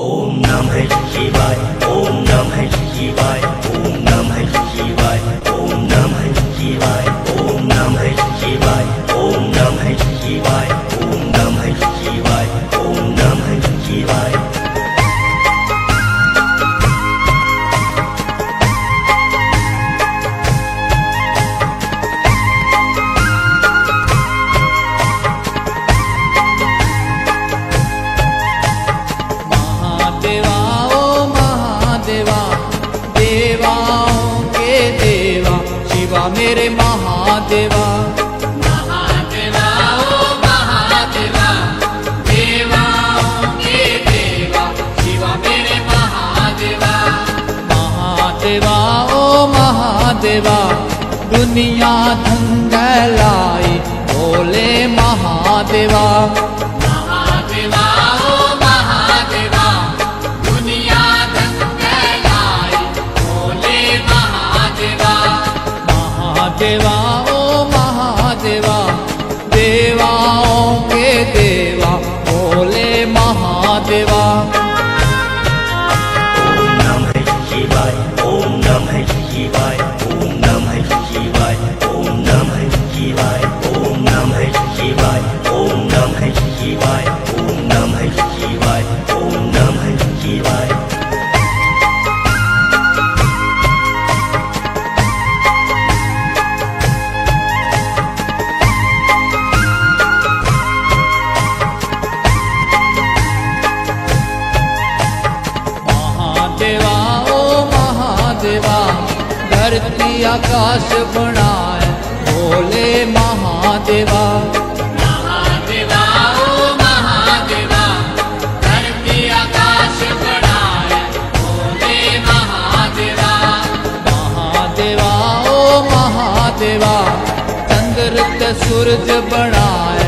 ओम नमः शिवाय ओम नमः मेरे महादेवा। महादेवा ओ महादेवा देवाओं के देवा शिवा मेरे महादेवा। महादेवा ओ महादेवा दुनिया धंगलाई बोले महादेवा महादेवा। महादेवा ओ महादेवा, देवाओं के देवा, बोले महादेवा। ओम नमः शिवाय, ओम नमः शिवाय, ओम नमः शिवाय, ओम नमः शिवाय, ओम नमः शिवाय, ओम नमः शिवाय। धरती आकाश बनाए बोले महादेवा। महादेवा ओ महादेवा धरती आकाश बनाए बोले महादेवा। महादेवा ओ महादेवा चंद्र सूरज बनाए